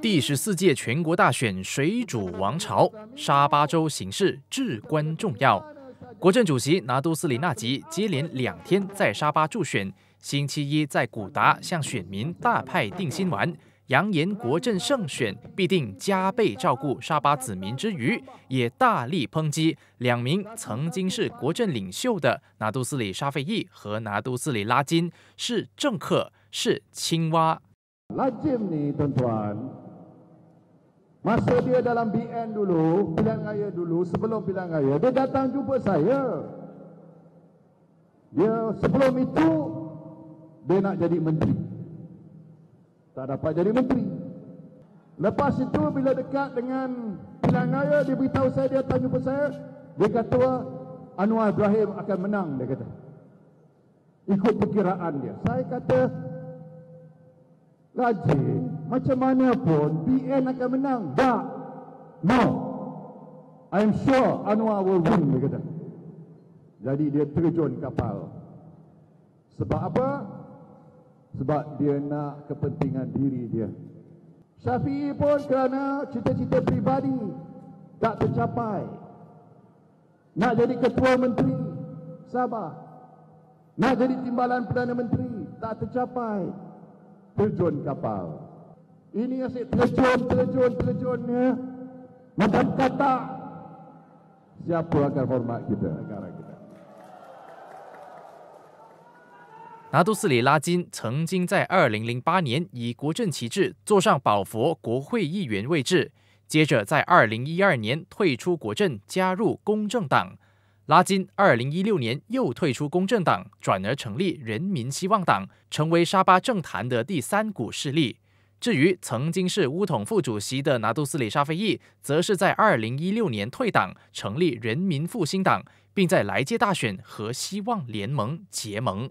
第十四届全国大选水煮王朝，沙巴州形势至关重要。国政主席拿督斯里纳吉接连两天在沙巴助选，星期一在古达向选民大派定心丸，扬言国政胜选必定加倍照顾沙巴子民之余，也大力抨击两名曾经是国政领袖的拿督斯里沙费义和拿督斯里拉金是政客，是青蛙。Masa dia dalam BN dulu, pilihan raya dulu, sebelum pilihan raya, dia datang jumpa saya. Dia sebelum itu, dia nak jadi menteri. Tak dapat jadi menteri. Lepas itu, bila dekat dengan pilihan raya, dia beritahu saya, dia datang jumpa saya. Dia kata, Anwar Ibrahim akan menang, dia kata. Ikut perkiraan dia. Saya kata, Rajin, macam mana pun BN akan menang. Tak. No. I'm sure Anwar will win, dia kata. Jadi dia terjun kapal. Sebab apa? Sebab dia nak kepentingan diri dia. Syafi'i pun kerana cita-cita pribadi tak tercapai. Nak jadi ketua menteri, sabar. Nak jadi timbalan Perdana Menteri, tak tercapai terjun kapal. Ini asyik terjun, terjun, terjunnya. Macam kata, siapa akan hormat kita, negara kita. 拿督斯里拉金曾经在2008年以国政旗帜坐上保佛国会议员位置，接着在2012年退出国政，加入公正党。拉金二零一六年又退出公正党，转而成立人民希望党，成为沙巴政坛的第三股势力。至于曾经是乌统副主席的拿督斯里沙菲义，则是在二零一六年退党，成立人民复兴党，并在来届大选和希望联盟结盟。